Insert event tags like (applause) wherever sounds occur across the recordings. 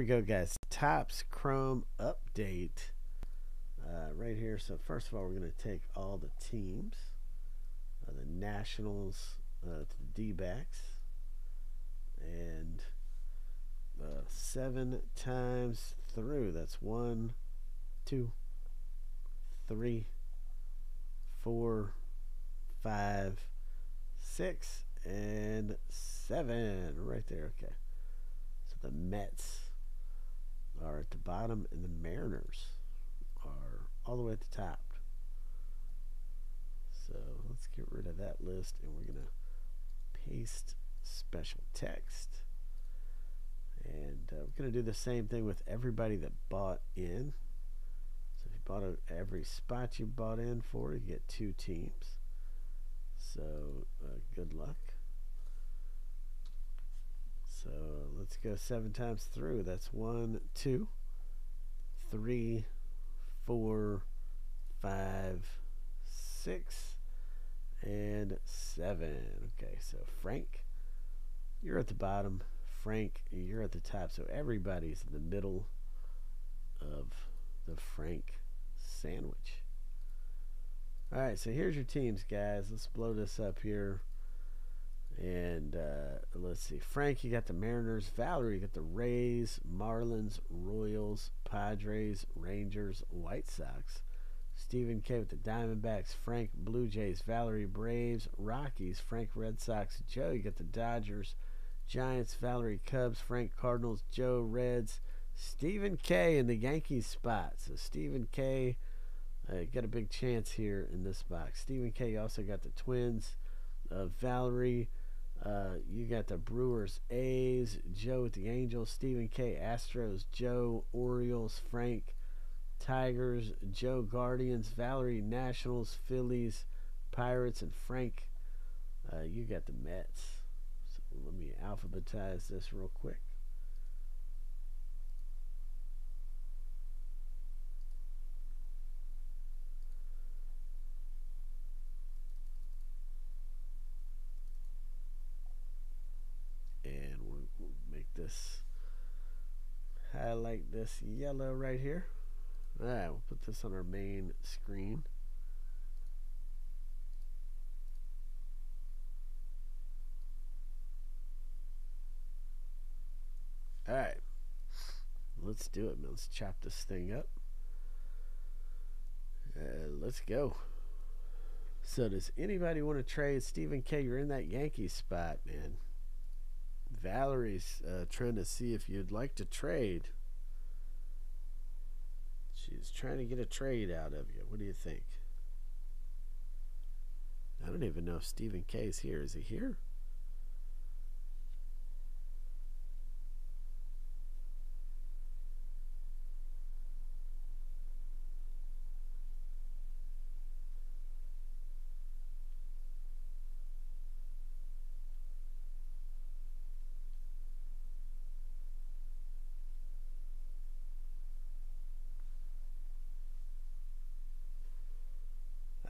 we go, guys. Topps Chrome update uh, right here. So first of all, we're going to take all the teams, uh, the Nationals uh, to the D-backs, and uh, seven times through. That's one, two, three, four, five, six, and seven. Right there. Okay. So the Mets are at the bottom, and the Mariners are all the way at the top. So let's get rid of that list, and we're going to paste special text. And uh, we're going to do the same thing with everybody that bought in. So if you bought every spot you bought in for, you get two teams. So uh, good luck. So let's go seven times through. That's one, two, three, four, five, six, and seven. Okay, so Frank, you're at the bottom. Frank, you're at the top. So everybody's in the middle of the Frank sandwich. All right, so here's your teams, guys. Let's blow this up here. And uh, let's see. Frank, you got the Mariners. Valerie, you got the Rays, Marlins, Royals, Padres, Rangers, White Sox. Stephen K with the Diamondbacks. Frank, Blue Jays. Valerie, Braves, Rockies. Frank, Red Sox. Joe, you got the Dodgers, Giants. Valerie, Cubs. Frank, Cardinals. Joe, Reds. Stephen K in the Yankees spot. So Stephen K uh, got a big chance here in this box. Stephen K also got the Twins. Uh, Valerie, uh, you got the Brewers, A's, Joe with the Angels, Stephen K, Astros, Joe, Orioles, Frank, Tigers, Joe, Guardians, Valerie, Nationals, Phillies, Pirates, and Frank, uh, you got the Mets. So let me alphabetize this real quick. this highlight this yellow right here. Alright we'll put this on our main screen. Alright. Let's do it man. Let's chop this thing up. Uh, let's go. So does anybody want to trade Stephen K? You're in that Yankee spot man. Valerie's uh, trying to see if you'd like to trade. She's trying to get a trade out of you. What do you think? I don't even know if Stephen K is here. Is he here?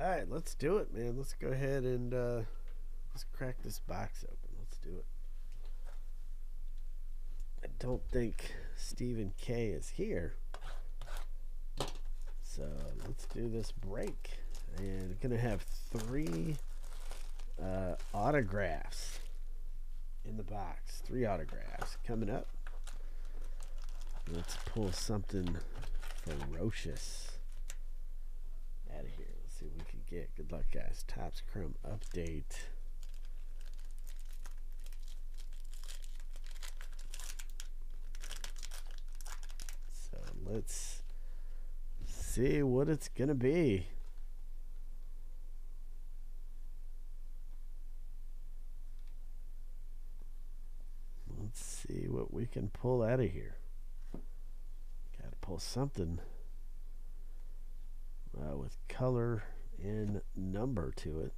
All right, let's do it, man. Let's go ahead and uh, let's crack this box open. Let's do it. I don't think Stephen K is here. So let's do this break. And I'm going to have three uh, autographs in the box. Three autographs coming up. Let's pull something ferocious get. Good luck, guys. Topps Chrome update. So let's see what it's going to be. Let's see what we can pull out of here. Got to pull something uh, with color and number to it.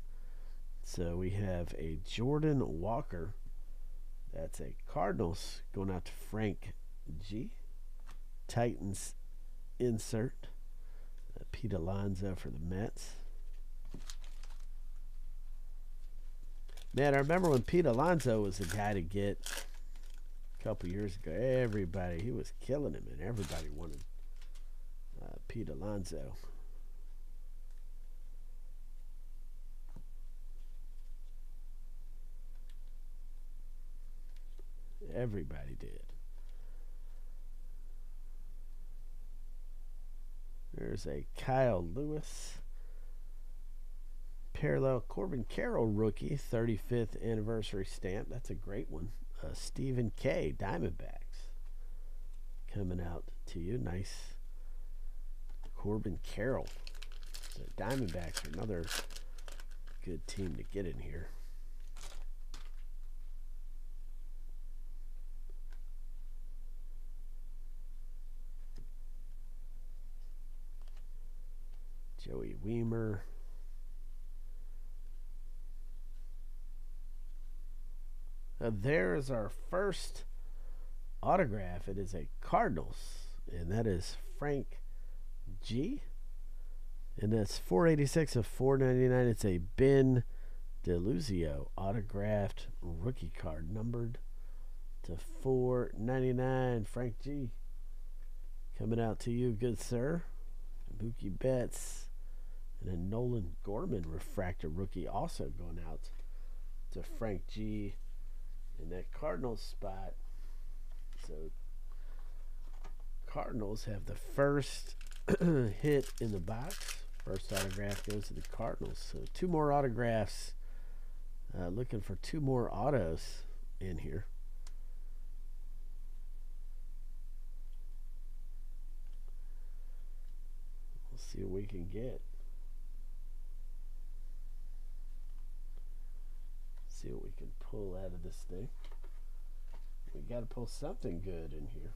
So we have a Jordan Walker. That's a Cardinals going out to Frank G. Titans insert. Pete Alonso for the Mets. Man, I remember when Pete Alonso was the guy to get a couple years ago. Everybody, he was killing him, and everybody wanted uh, Pete Alonso. Everybody did. There's a Kyle Lewis. Parallel Corbin Carroll rookie, 35th anniversary stamp. That's a great one. Uh, Stephen K. Diamondbacks coming out to you. Nice Corbin Carroll. The Diamondbacks are another good team to get in here. Joey Wiemer. Uh, there is our first autograph. It is a Cardinals, and that is Frank G. And that's 486 of 499. It's a Ben DeLuzio autographed rookie card numbered to 499. Frank G. Coming out to you, good sir. Mookie Betts. And then Nolan Gorman refractor rookie also going out to Frank G in that Cardinals spot. So Cardinals have the first (clears throat) hit in the box. First autograph goes to the Cardinals. So two more autographs. Uh, looking for two more autos in here. We'll see what we can get. See what we can pull out of this thing. We got to pull something good in here.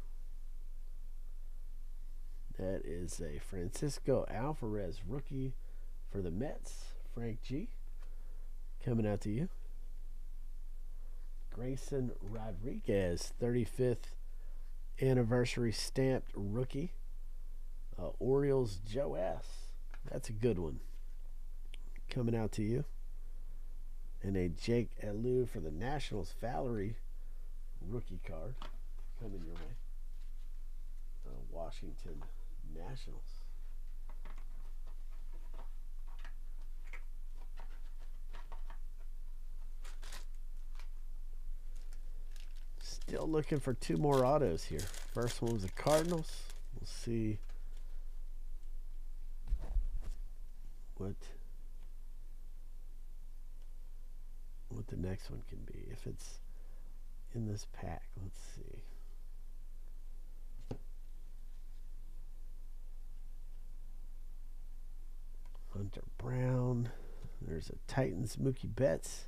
That is a Francisco Alvarez rookie for the Mets. Frank G. Coming out to you. Grayson Rodriguez, 35th anniversary stamped rookie. Uh, Orioles Joe S. That's a good one. Coming out to you and a Jake Alu for the Nationals Valerie rookie card coming your way. Uh, Washington Nationals. Still looking for two more autos here. First one was the Cardinals. We'll see what what the next one can be. If it's in this pack, let's see. Hunter Brown. There's a Titans Mookie Betts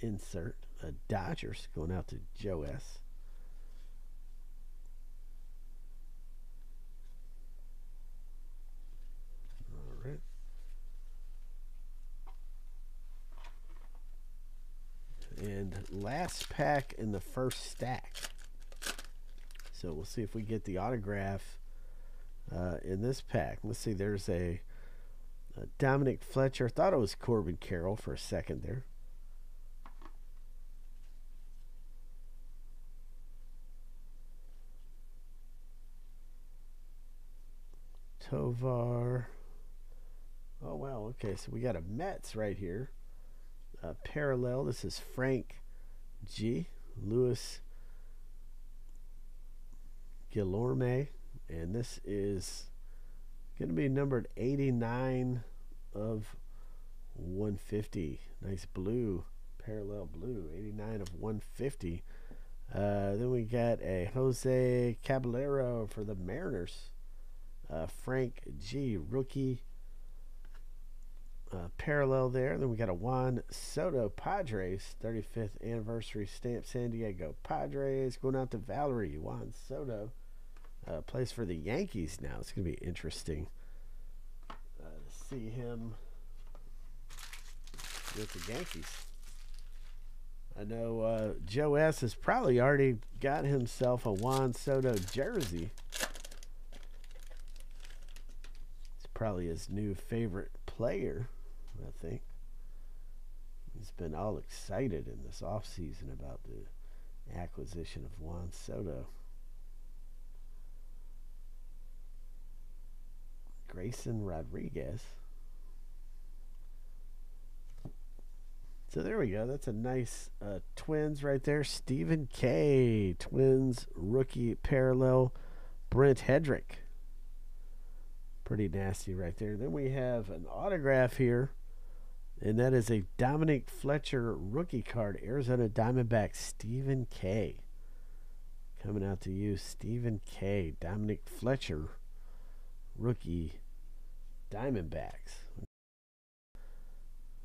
insert. A Dodgers going out to Joe S. And last pack in the first stack. So we'll see if we get the autograph uh, in this pack. Let's see, there's a, a Dominic Fletcher. Thought it was Corbin Carroll for a second there. Tovar. Oh, wow. Okay, so we got a Mets right here uh, parallel. This is Frank G. Luis Guillorme, and this is going to be numbered 89 of 150. Nice blue, parallel blue, 89 of 150. Uh, then we got a Jose Caballero for the Mariners. Uh, Frank G. Rookie uh, parallel there. Then we got a Juan Soto Padres 35th anniversary stamp San Diego Padres going out to Valerie Juan Soto. Uh, plays for the Yankees now. It's going to be interesting uh, to see him with the Yankees. I know uh, Joe S has probably already got himself a Juan Soto jersey. It's probably his new favorite player. I think. He's been all excited in this off season about the acquisition of Juan Soto. Grayson Rodriguez. So there we go. That's a nice uh, Twins right there. Stephen K. Twins rookie parallel. Brent Headrick. Pretty nasty right there. Then we have an autograph here. And that is a Dominic Fletcher rookie card. Arizona Diamondback Stephen K. Coming out to you, Stephen K. Dominic Fletcher rookie Diamondbacks.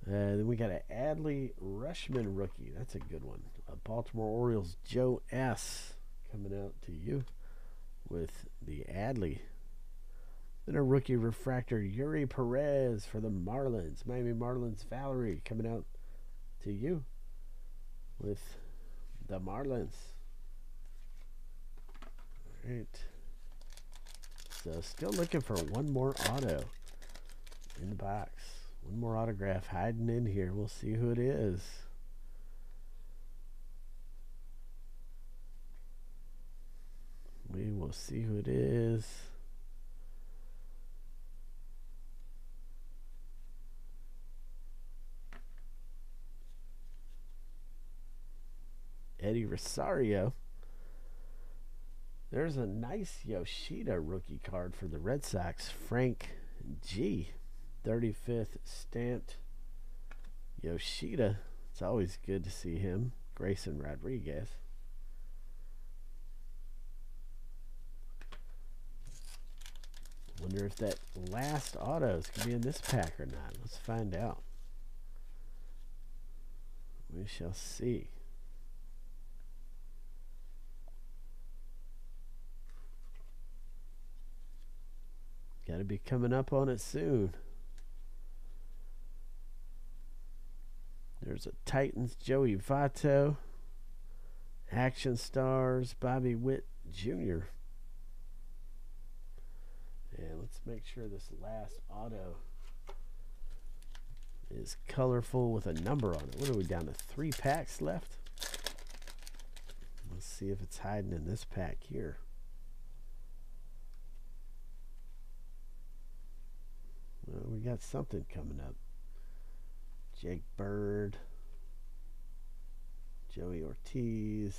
Uh, then we got an Adley Rutschman rookie. That's a good one. A Baltimore Orioles Joe S. coming out to you with the Adley. Then a rookie refractor Eury Perez for the Marlins. Miami Marlins Valerie coming out to you with the Marlins. All right. So still looking for one more auto in the box. One more autograph hiding in here. We'll see who it is. We will see who it is. Eddie Rosario. There's a nice Yoshida rookie card for the Red Sox. Frank G. 35th stamped Yoshida. It's always good to see him. Grayson Rodriguez. Wonder if that last auto is going to be in this pack or not. Let's find out. We shall see. Got to be coming up on it soon. There's a Titans Joey Votto. Action Stars Bobby Witt Jr. And let's make sure this last auto is colorful with a number on it. What are we down to? Three packs left? Let's see if it's hiding in this pack here. Well, we got something coming up. Jake Bird, Joey Ortiz.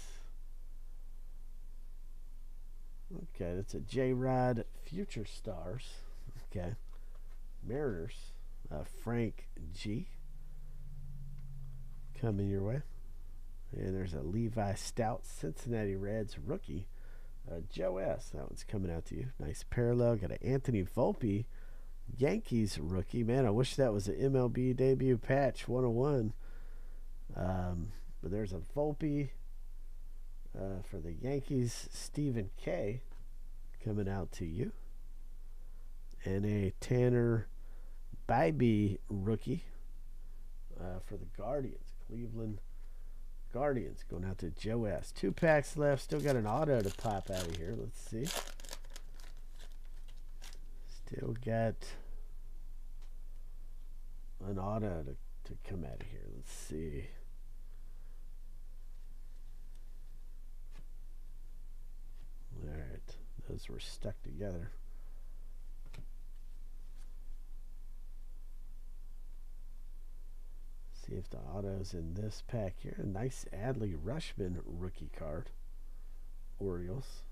Okay, that's a J Rod Future Stars. Okay. Mariners, uh, Frank G. Coming your way. And there's a Levi Stout Cincinnati Reds rookie. Uh, Joe S. That one's coming out to you. Nice parallel. Got an Anthony Volpe Yankees rookie. Man, I wish that was an MLB debut patch 101. Um, but there's a Volpe uh, for the Yankees, Stephen K. coming out to you. And a Tanner Bibee rookie uh, for the Guardians, Cleveland Guardians, going out to Joe S. Two packs left. Still got an auto to pop out of here. Let's see. Still got an auto to, to come out of here. Let's see. Alright, those were stuck together. See if the auto's in this pack here. A nice Adley Rutschman rookie card. Orioles.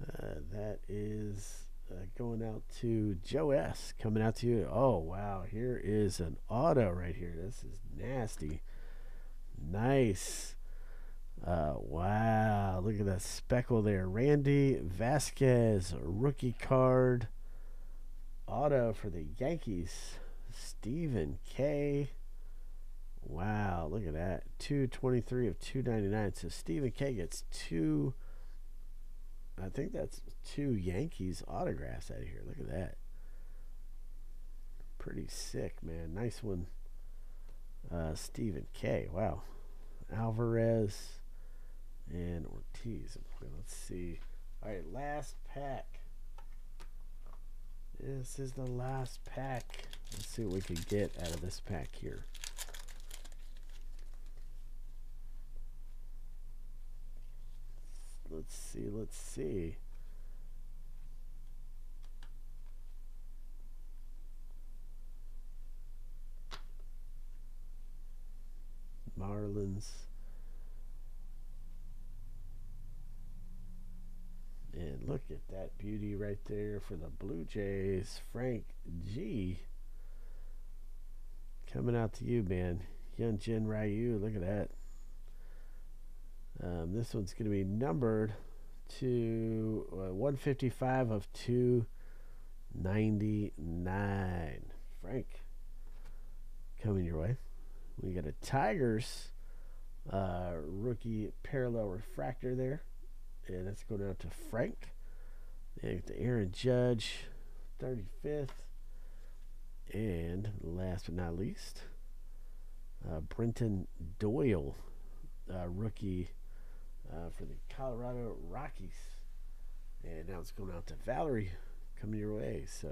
Uh, that is uh, going out to Joe S. Coming out to you. Oh, wow. Here is an auto right here. This is nasty. Nice. Uh, wow. Look at that speckle there. Randy Vasquez, rookie card. Auto for the Yankees. Stephen K. Wow. Look at that. 223 of 299. So Stephen K gets two I think that's two Yankees autographs out of here. Look at that. Pretty sick, man. Nice one. Uh, Stephen K. Wow. Alvarez and Ortiz. Let's see. All right, last pack. This is the last pack. Let's see what we can get out of this pack here. Let's see, let's see. Marlins. And look at that beauty right there for the Blue Jays. Frank G. Coming out to you, man. Hyunjin Ryu. Look at that. Um, this one's going to be numbered to uh, 155 of 299. Frank, coming your way. We got a Tigers uh, rookie parallel refractor there. And that's going out to Frank. And the Aaron Judge, 35th. And last but not least, uh, Brenton Doyle, uh, rookie uh, for the Colorado Rockies. And now it's going out to Valerie coming your way. So